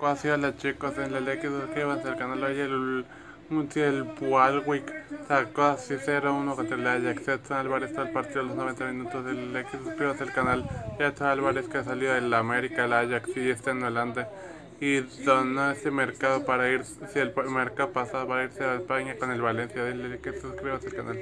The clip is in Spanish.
Casi hola chicos, en la ley que suscríbanse al canal hoy el el Walwick sacó así 0-1 contra el Ajax. Edson Álvarez está el partido a los 90 minutos del ley que suscríbanse al canal. Edson Álvarez que salió del América, el Ajax y está en Holanda. Y donó ese mercado para ir, si el mercado pasado para irse a España con el Valencia. Dile que suscríbanse al canal.